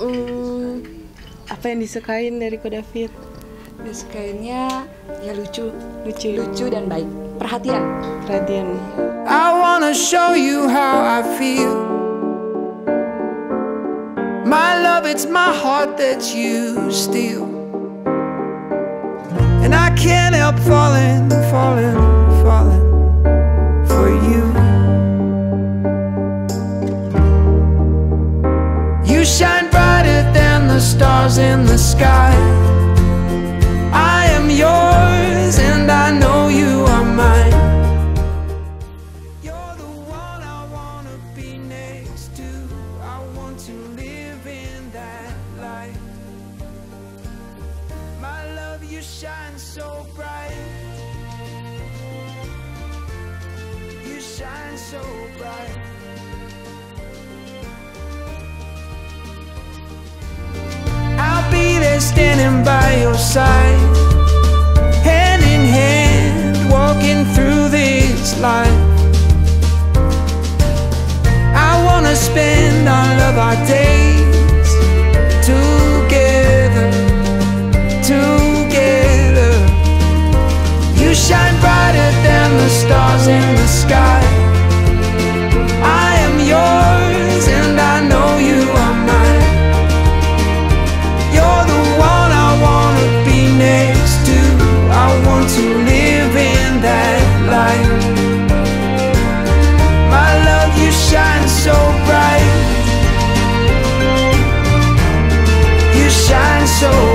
Hmm, apa yang disukain dari Ko David? Disukainnya ya lucu, Lucu. lucu dan baik. Perhatian. Perhatian. I wanna show you how I feel. My love, it's my heart that you steal. And I can't help falling, falling, falling for you. You shine brighter than stars in the sky. I am yours, and I know you are mine. You're the one I wanna be next to. I want to live in that light. My love, you shine so bright. You shine so bright. Standing by your side, hand in hand, walking through this life. I wanna spend all of our days so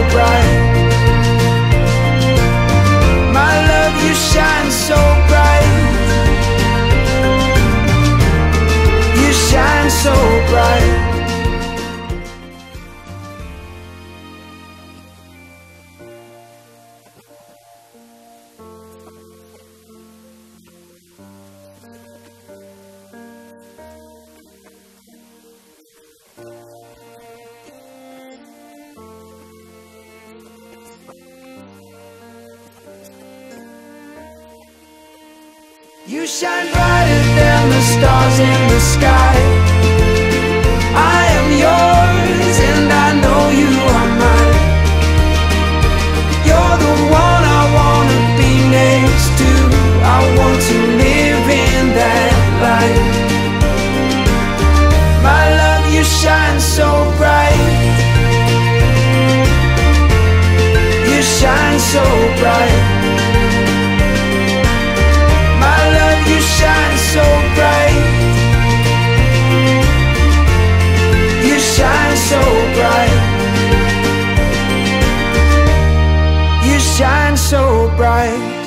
You shine brighter than the stars in the sky. I am yours, and I know you are mine. You're the one I wanna be next to. I want to live in that light. My love, you shine so bright. You shine so bright. Bright.